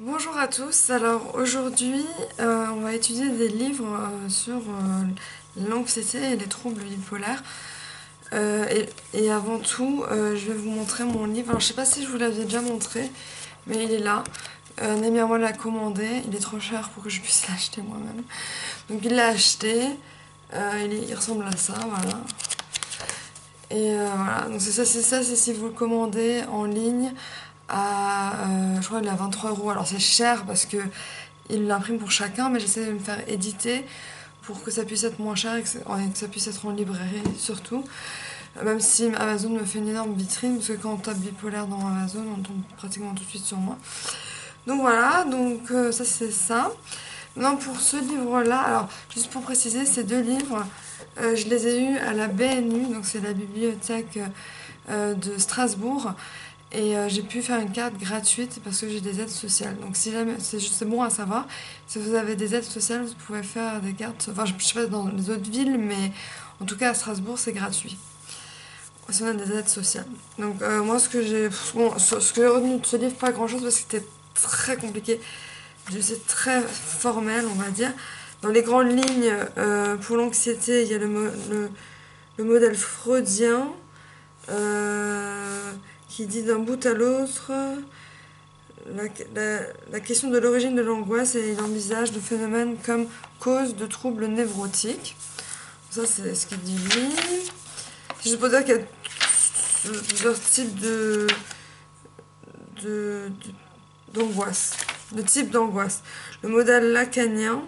Bonjour à tous, alors aujourd'hui euh, on va étudier des livres euh, sur euh, l'anxiété et les troubles bipolaires. Et, avant tout, je vais vous montrer mon livre. Alors je sais pas si je vous l'avais déjà montré, mais il est là. Un ami l'a commandé, il est trop cher pour que je puisse l'acheter moi-même. Donc il l'a acheté, il, il, ressemble à ça, voilà. Et voilà, donc c'est ça, c'est ça, c'est si vous le commandez en ligne à, euh, je crois qu'il est à 23 euros. Alors c'est cher parce que il l'imprime pour chacun, mais j'essaie de me faire éditer pour que ça puisse être moins cher et que, ça puisse être en librairie surtout. Même si Amazon me fait une énorme vitrine, parce que quand on tape bipolaire dans Amazon, on tombe pratiquement tout de suite sur moi. Donc voilà, donc euh, ça c'est ça. Non, pour ce livre-là, alors juste pour préciser, ces deux livres, euh, je les ai eus à la BNU, donc c'est la bibliothèque de Strasbourg. Et euh, j'ai pu faire une carte gratuite parce que j'ai des aides sociales. Donc si c'est bon à savoir, si vous avez des aides sociales, vous pouvez faire des cartes, enfin je sais pas dans les autres villes, mais en tout cas à Strasbourg c'est gratuit. Si on a des aides sociales. Donc euh, moi ce que j'ai retenu de ce livre, pas grand chose parce que c'était très compliqué. C'est très formel on va dire. Dans les grandes lignes, euh, pour l'anxiété, il y a le, le, le modèle freudien. Euh, qui dit d'un bout à l'autre la, question de l'origine de l'angoisse et il envisage le phénomène comme cause de troubles névrotiques. Ça, c'est ce qu'il dit lui. Je peux dire qu'il y a plusieurs types de d'angoisse, de, types d'angoisse. Le modèle lacanien,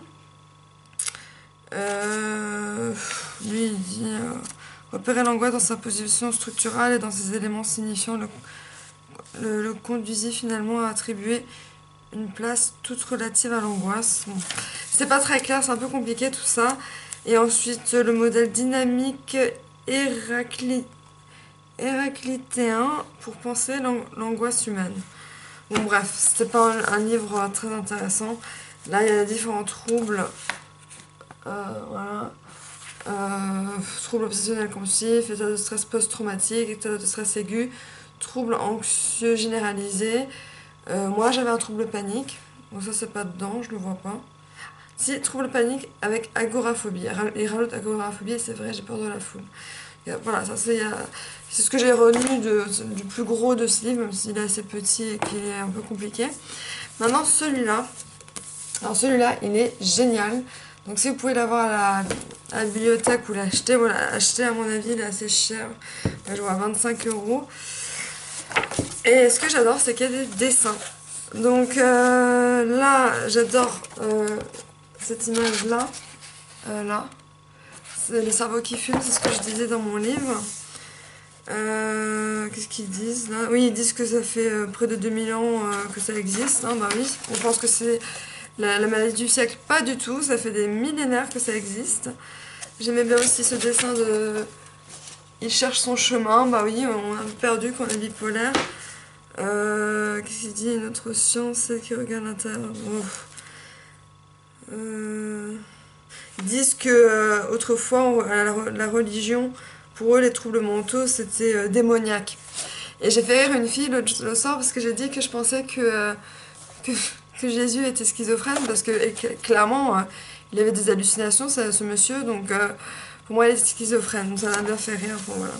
euh, lui, il dit... Euh, Opérer l'angoisse dans sa position structurale et dans ses éléments signifiants le, conduisit finalement à attribuer une place toute relative à l'angoisse. C'est pas très clair, c'est un peu compliqué tout ça. Et ensuite, le modèle dynamique héraclitéen pour penser l'angoisse humaine. Bon bref, c'était pas un, livre très intéressant. Là, il y a différents troubles. Euh, voilà. Euh, troubles obsessionnels compulsifs, état de stress post-traumatique, état de stress aigu, troubles anxieux généralisés. Euh, moi j'avais un trouble panique, donc ça c'est pas dedans, je le vois pas. Si, trouble panique avec agoraphobie. Et rajoute agoraphobie, c'est vrai, j'ai peur de la foule. voilà, ça c'est, ce que j'ai retenu de, du plus gros de ce livre, même s'il est assez petit et qu'il est un peu compliqué. Maintenant celui-là, alors celui-là il est génial. Donc si vous pouvez l'avoir à la, bibliothèque ou l'acheter, voilà, acheter à mon avis il est assez cher. je vois 25 euros. Et ce que j'adore c'est qu'il y a des dessins. Donc euh, là j'adore euh, cette image là. Euh, là. C'est les cerveaux qui fument, c'est ce que je disais dans mon livre. Qu'est-ce qu'ils disent là? Oui, ils disent que ça fait près de 2000 ans que ça existe. Hein, bah oui, on pense que c'est la, maladie du siècle, pas du tout. Ça fait des millénaires que ça existe. J'aimais bien aussi ce dessin de... Il cherche son chemin. Bah oui, on a perdu quand on est bipolaire. Euh, Qu'est-ce qu'il dit Notre science, c'est qui regarde l'intérieur? Euh, ils disent que euh, autrefois, la, religion, pour eux, les troubles mentaux, c'était euh, démoniaque. Et j'ai fait rire une fille l'autre soir parce que j'ai dit que je pensais que que Jésus était schizophrène parce que clairement, euh, il avait des hallucinations, ce monsieur, donc euh, pour moi, il est schizophrène. Donc ça m'a bien fait voilà.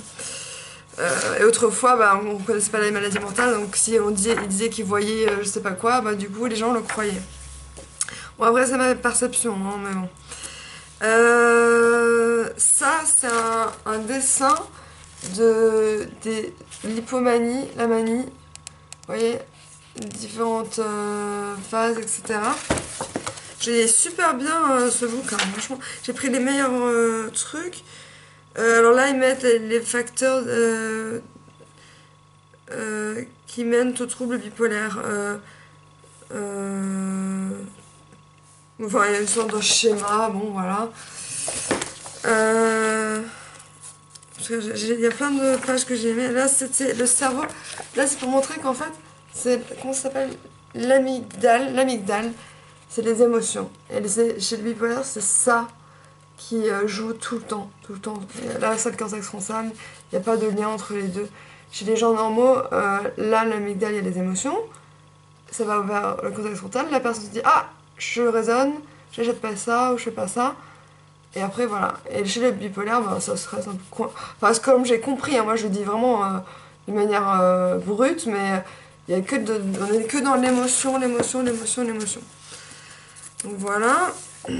Euh, et autrefois, bah, on ne connaissait pas les maladies mentales, donc si on disait, il disait qu'il voyait je sais pas quoi, bah, du coup, les gens le croyaient. Bon, après, c'est ma perception, hein, mais bon. ça, c'est un, un, dessin de, l'hypomanie, la manie. Vous voyez? Différentes euh, phases, etc. J'ai super bien euh, ce bouquin, franchement. J'ai pris les meilleurs euh, trucs. alors là, ils mettent les, facteurs qui mènent au trouble bipolaire. Enfin, il y a une sorte de schéma, bon, voilà. il y a plein de pages que j'ai aimées. Là, c'était le cerveau. Là, c'est pour montrer qu'en fait, c'est, comment ça s'appelle? L'amygdale. L'amygdale, c'est les émotions. Et chez le bipolaire, c'est ça qui euh, joue tout le temps. Tout le temps. Là, c'est le cortex frontal, il n'y a pas de lien entre les deux. Chez les gens normaux, euh, là, l'amygdale, il y a les émotions. ça va vers le cortex frontal, la personne se dit Ah, je raisonne, j'achète pas ça ou je fais pas ça. Et après, voilà. Et chez les bipolaires, bah, ça serait un peu. Enfin, comme j'ai compris, hein, moi je le dis vraiment euh, de manière euh, brute, mais il y a que de, on est que dans l'émotion, l'émotion, l'émotion, l'émotion. Donc voilà.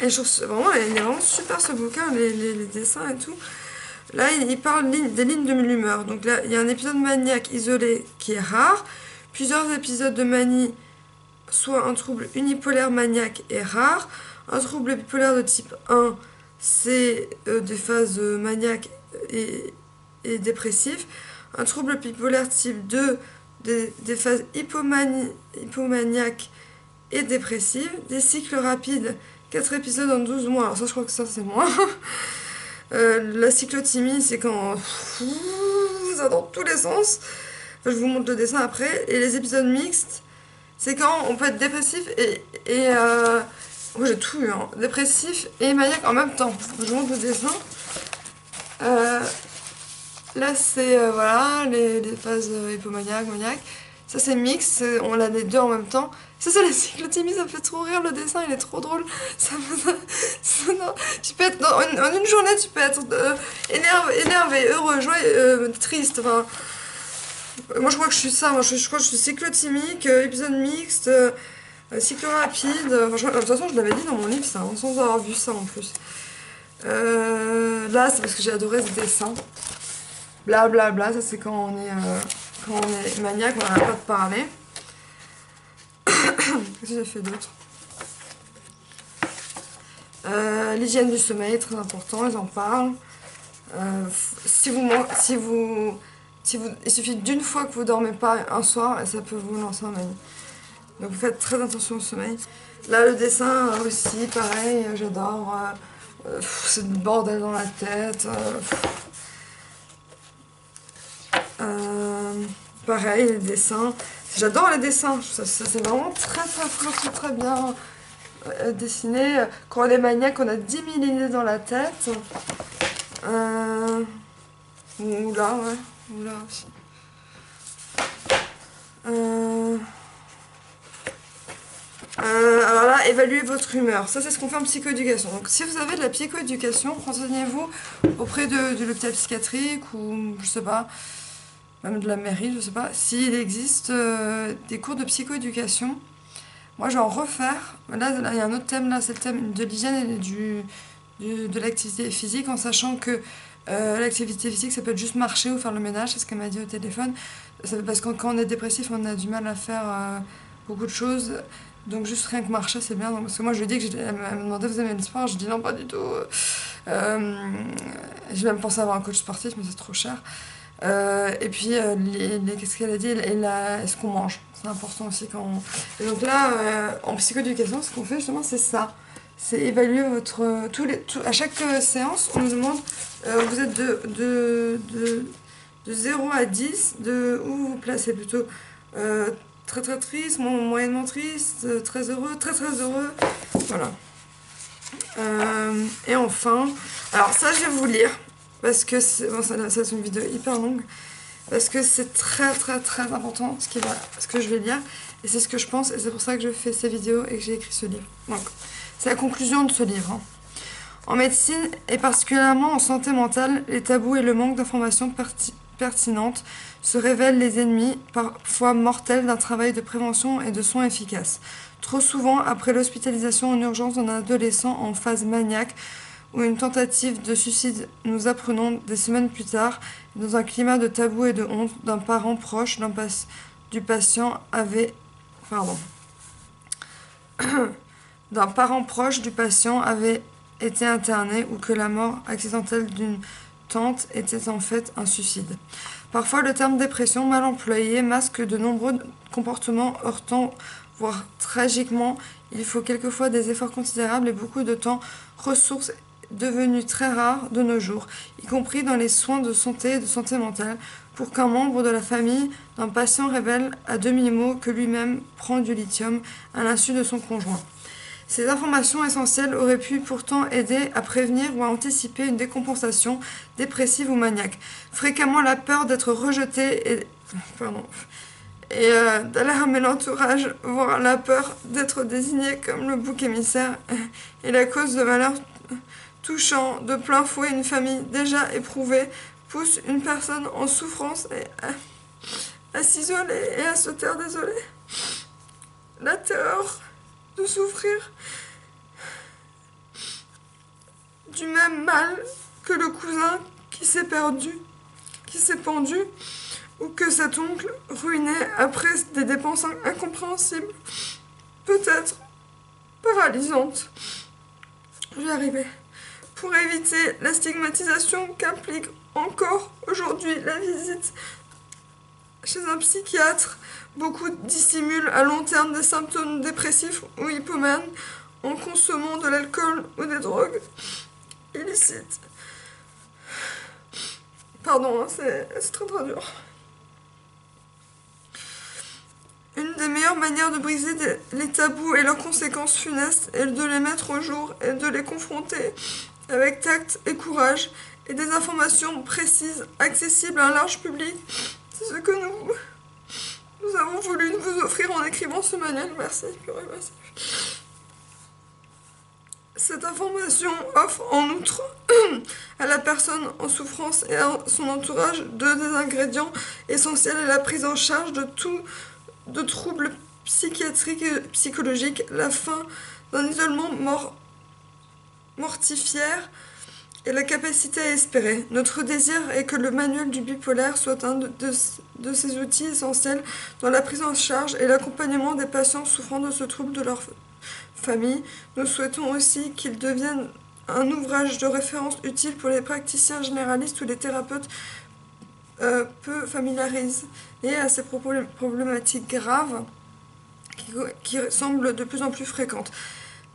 Et je vraiment, il est vraiment super ce bouquin, les, les, dessins et tout. Là, il parle des lignes de l'humeur. Donc là, il y a un épisode maniaque isolé qui est rare. Plusieurs épisodes de manie, soit un trouble unipolaire maniaque est rare. Un trouble bipolaire de type 1, c'est euh, des phases maniaques et, et dépressives. Un trouble bipolaire type 2, des, phases hypomaniaques et dépressives. Des cycles rapides 4 épisodes en 12 mois. Alors ça, je crois que ça, c'est moi. Euh, la cyclotimie, c'est quand ça dans tous les sens. je vous montre le dessin après. Et les épisodes mixtes, c'est quand on peut être dépressif et... et euh... J'ai tout eu, hein. Dépressif et maniaque en même temps. Je vous montre le dessin. Euh... Là, c'est, euh, voilà, les, phases hypomaniaques, maniaques. Ça, c'est mix. On a les deux en même temps. Ça, c'est la cyclotimie, ça me fait trop rire, le dessin, il est trop drôle. Ça. Tu peux être, en, une journée, tu peux être euh, énervé, heureux, joyeux, euh, triste, enfin... Moi, je crois que je suis ça, moi, je, je crois que je suis cyclotimique, euh, épisode mixte, cycle rapide... Enfin, de toute façon, je l'avais dit dans mon livre, ça, hein, sans avoir vu ça en plus. là, c'est parce que j'ai adoré ce dessin. Blablabla, bla, bla, ça c'est quand on est, quand on est maniaque, on n'a pas de parler. Qu'est-ce que j'ai fait d'autre? Euh, L'hygiène du sommeil, très important, ils en parlent. Euh, si, vous, si, il suffit d'une fois que vous dormez pas un soir et ça peut vous lancer en manie. Donc vous faites très attention au sommeil. Là, le dessin aussi, pareil, j'adore. Euh, c'est du bordel dans la tête. Pareil, les dessins. J'adore les dessins, ça, c'est vraiment très très très très bien euh, dessiné. Quand on est maniaque, on a 10 000 idées dans la tête. Euh... Ou là, ouais. Ou là aussi. Euh... Euh, alors là, évaluez votre humeur. Ça, c'est ce qu'on fait en psychoéducation. Donc, si vous avez de la psychoéducation, renseignez-vous auprès de, de l'hôpital psychiatrique ou, je sais pas, même de la mairie, je sais pas, s'il existe euh, des cours de psychoéducation. Moi, je vais en refaire. Là, il y a un autre thème, là, c'est le thème de l'hygiène et du, de l'activité physique, en sachant que euh, l'activité physique, ça peut être juste marcher ou faire le ménage, c'est ce qu'elle m'a dit au téléphone. Parce que quand on est dépressif, on a du mal à faire euh, beaucoup de choses. Donc juste rien que marcher, c'est bien. parce que moi, je lui dis que elle me demandait, vous aimez le sport? Je dis non, pas du tout. J'ai même pensé avoir un coach sportif, mais c'est trop cher. Euh, et puis, euh, qu'est-ce qu'elle a dit Est-ce qu'on mange C'est important aussi quand on... donc là, euh, en psychoéducation, ce qu'on fait justement, c'est ça. C'est évaluer votre... Tous les, à chaque séance, on nous demande, vous êtes de, de, de, de, 0 à 10, de où vous vous placez plutôt très très triste, moyennement triste, très heureux, très très heureux. Voilà. et enfin, alors ça, je vais vous lire parce que c'est bon, ça, c'est une vidéo hyper longue parce que c'est très très très important ce, qui va, ce que je vais lire et c'est ce que je pense et c'est pour ça que je fais ces vidéos et que j'ai écrit ce livre. Donc, c'est la conclusion de ce livre. Hein. En médecine et particulièrement en santé mentale, les tabous et le manque d'informations pertinentes se révèlent les ennemis, parfois mortels, d'un travail de prévention et de soins efficaces. Trop souvent, après l'hospitalisation en urgence d'un adolescent en phase maniaque, ou une tentative de suicide, nous apprenons des semaines plus tard, dans un climat de tabou et de honte, d'un parent proche du patient avait. D'un parent proche du patient avait été interné ou que la mort accidentelle d'une tante était en fait un suicide. Parfois, le terme dépression mal employé masque de nombreux comportements heurtants, voire tragiquement. Il faut quelquefois des efforts considérables et beaucoup de temps, ressources devenu très rare de nos jours, y compris dans les soins de santé et de santé mentale, pour qu'un membre de la famille d'un patient révèle à demi-mot que lui-même prend du lithium à l'insu de son conjoint. Ces informations essentielles auraient pu pourtant aider à prévenir ou à anticiper une décompensation dépressive ou maniaque. Fréquemment, la peur d'être rejeté et, et euh, d'alarmer l'entourage, voire la peur d'être désigné comme le bouc émissaire et la cause de malheur touchant de plein fouet une famille déjà éprouvée pousse une personne en souffrance à, à s'isoler et à se taire désolé. La terreur de souffrir du même mal que le cousin qui s'est perdu, qui s'est pendu, ou que cet oncle ruiné après des dépenses incompréhensibles, peut-être paralysantes. Je vais. Pour éviter la stigmatisation qu'implique encore aujourd'hui la visite chez un psychiatre, beaucoup dissimulent à long terme des symptômes dépressifs ou hypomanes en consommant de l'alcool ou des drogues illicites. Pardon, hein, c'est très très dur. Une des meilleures manières de briser les tabous et leurs conséquences funestes est de les mettre au jour et de les confronter avec tact et courage et des informations précises, accessibles à un large public. C'est ce que nous, avons voulu vous offrir en écrivant ce manuel. Merci, merci. Cette information offre en outre à la personne en souffrance et à son entourage deux des ingrédients essentiels à la prise en charge de tout de troubles psychiatriques et psychologiques, la fin d'un isolement mort, mortifière et la capacité à espérer. Notre désir est que le manuel du bipolaire soit un de, ces outils essentiels dans la prise en charge et l'accompagnement des patients souffrant de ce trouble de leur famille. Nous souhaitons aussi qu'il devienne un ouvrage de référence utile pour les praticiens généralistes ou les thérapeutes euh, peu familiarisés à ces problématiques graves qui semblent de plus en plus fréquentes.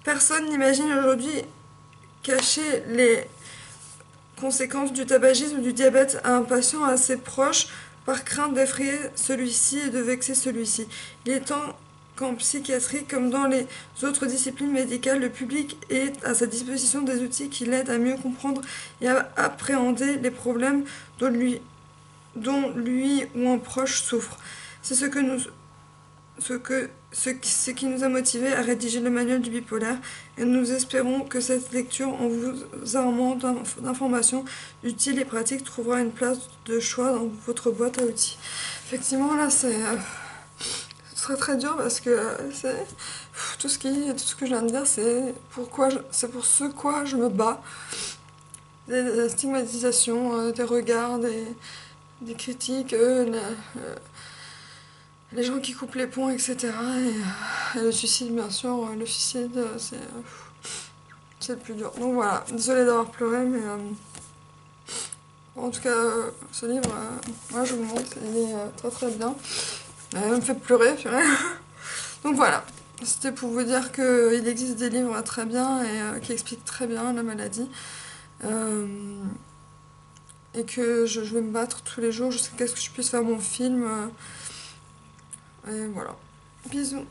Personne n'imagine aujourd'hui cacher les conséquences du tabagisme ou du diabète à un patient assez proche par crainte d'effrayer celui-ci et de vexer celui-ci. Il est temps qu'en psychiatrie, comme dans les autres disciplines médicales, le public ait à sa disposition des outils qui l'aident à mieux comprendre et à appréhender les problèmes dont lui, dont lui ou un proche souffre. C'est ce que nous ce, que, ce, ce, qui nous a motivés à rédiger le manuel du bipolaire et nous espérons que cette lecture, en vous armant d'informations utiles et pratiques, trouvera une place de choix dans votre boîte à outils. Effectivement, là, c'est euh, très très dur parce que c'est tout ce, qui, tout ce que je viens de dire, c'est pourquoi c'est pour ce quoi je me bats. Des, stigmatisations, euh, des regards, des, des critiques, euh, les gens qui coupent les ponts, etc. Et, le suicide, bien sûr, le suicide, c'est c'est le plus dur. Donc voilà, désolée d'avoir pleuré, mais en tout cas, ce livre, moi je vous montre, il est très très bien. Elle me fait pleurer, Donc voilà, c'était pour vous dire qu'il existe des livres très bien et qui expliquent très bien la maladie. et que je, vais me battre tous les jours jusqu'à ce que je puisse faire mon film. Et voilà. Bisous.